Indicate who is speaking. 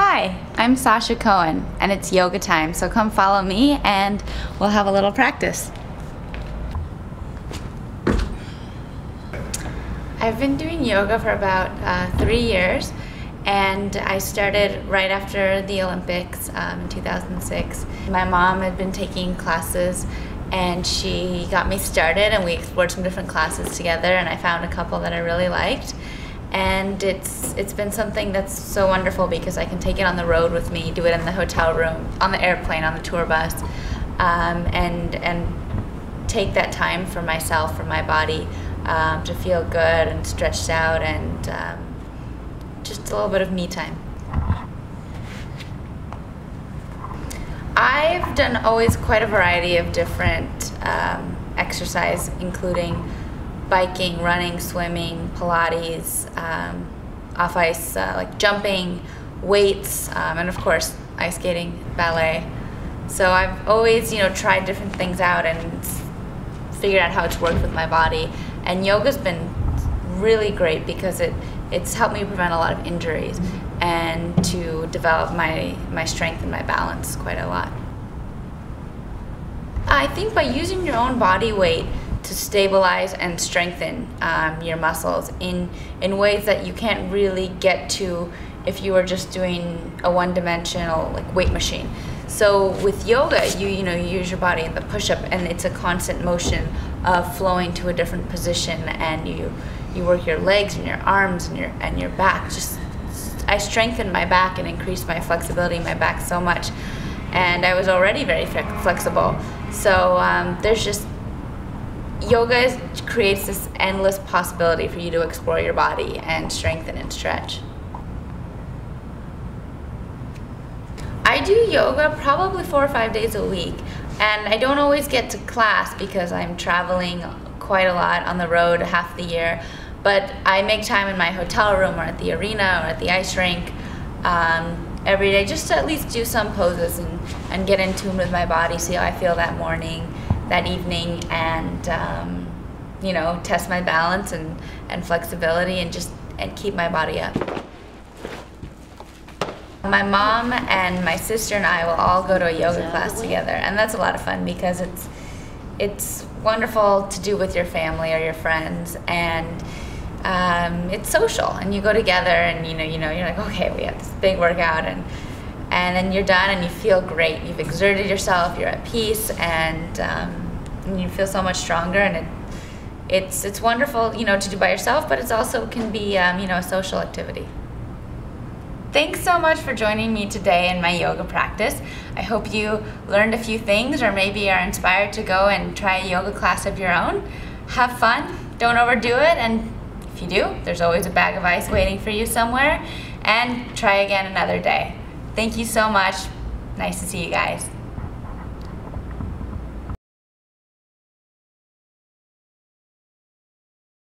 Speaker 1: Hi, I'm Sasha Cohen, and it's yoga time, so come follow me and we'll have a little practice. I've been doing yoga for about uh, three years, and I started right after the Olympics um, in 2006. My mom had been taking classes and she got me started and we explored some different classes together and I found a couple that I really liked and it's it's been something that's so wonderful because I can take it on the road with me, do it in the hotel room, on the airplane, on the tour bus, um, and and take that time for myself, for my body, um, to feel good and stretched out, and um, just a little bit of me time. I've done always quite a variety of different um, exercise, including biking, running, swimming, Pilates, um, off ice, uh, like jumping, weights, um, and of course ice skating, ballet. So I've always, you know, tried different things out and figured out how it's worked with my body. And yoga's been really great because it it's helped me prevent a lot of injuries and to develop my my strength and my balance quite a lot. I think by using your own body weight to stabilize and strengthen um, your muscles in in ways that you can't really get to if you were just doing a one-dimensional like weight machine. So with yoga, you you know you use your body in the push-up, and it's a constant motion of flowing to a different position, and you you work your legs and your arms and your and your back. Just I strengthened my back and increased my flexibility in my back so much, and I was already very flexible. So um, there's just yoga creates this endless possibility for you to explore your body and strengthen and stretch. I do yoga probably four or five days a week, and I don't always get to class because I'm traveling quite a lot on the road half the year. But I make time in my hotel room or at the arena or at the ice rink um, every day just to at least do some poses and, and get in tune with my body, see how I feel that morning that evening and um, you know test my balance and, and flexibility and just and keep my body up. My mom and my sister and I will all go to a yoga class together and that's a lot of fun because it's it's wonderful to do with your family or your friends and um, it's social and you go together and you know you know you're like okay we have this big workout and and then you're done and you feel great. You've exerted yourself, you're at peace, and, um, and you feel so much stronger. And it, it's it's wonderful, you know, to do by yourself, but it also can be, um, you know, a social activity. Thanks so much for joining me today in my yoga practice. I hope you learned a few things or maybe are inspired to go and try a yoga class of your own. Have fun, don't overdo it, and if you do, there's always a bag of ice waiting for you somewhere, and try again another day. Thank you so much. Nice to see you guys.